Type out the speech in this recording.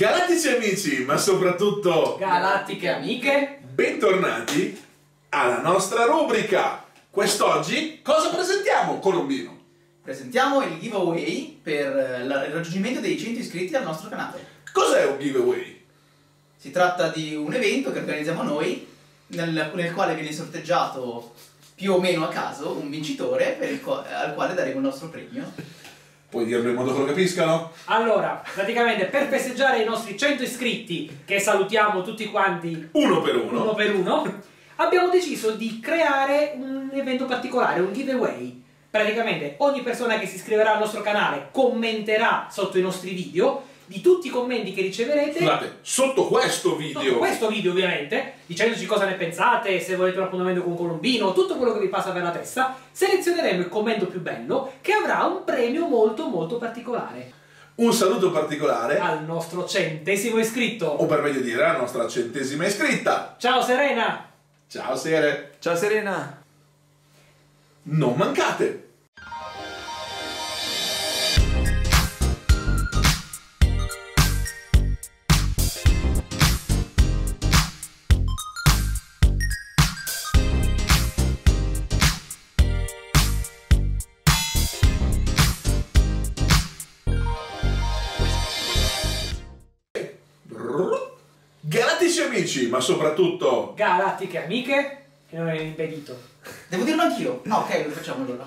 Galattici amici, ma soprattutto Galattiche amiche, bentornati alla nostra rubrica. Quest'oggi cosa presentiamo, Colombino? Presentiamo il giveaway per eh, il raggiungimento dei 100 iscritti al nostro canale. Cos'è un giveaway? Si tratta di un evento che organizziamo noi, nel, nel quale viene sorteggiato più o meno a caso un vincitore il al quale daremo il nostro premio. Puoi dirlo in modo che lo capiscano? allora, praticamente per festeggiare i nostri 100 iscritti, che salutiamo tutti quanti Uno per uno. uno per uno, abbiamo deciso di creare un evento particolare, un giveaway. Praticamente ogni persona che si iscriverà al nostro canale commenterà sotto i nostri video, di tutti i commenti che riceverete, Scusate, sotto questo sotto video questo video ovviamente, dicendoci cosa ne pensate, se volete un appuntamento con Colombino, tutto quello che vi passa per la testa, selezioneremo il commento più bello che avrà un premio molto molto particolare un saluto particolare, al nostro centesimo iscritto. o per meglio dire, alla nostra centesima iscritta. Ciao Serena! Ciao Sere, Ciao Serena! non mancate! Galattici amici, ma soprattutto Galattiche amiche, che non è impedito. Devo dirlo anch'io? Ah, ok, lo facciamo allora.